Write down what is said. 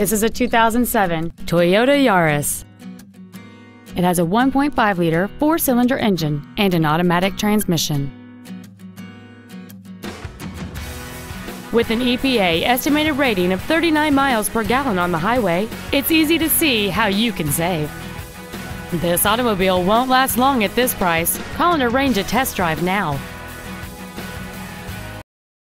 This is a 2007 Toyota Yaris. It has a 1.5 liter four cylinder engine and an automatic transmission. With an EPA estimated rating of 39 miles per gallon on the highway, it's easy to see how you can save. This automobile won't last long at this price. Call and arrange a test drive now.